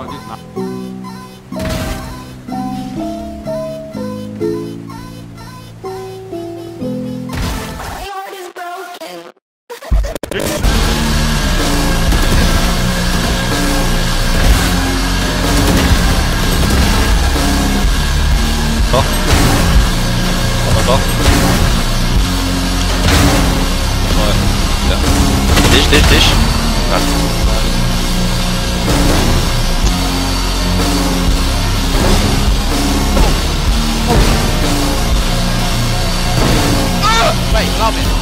Doch. Aber doch. Dich, dich, dich. Was? López.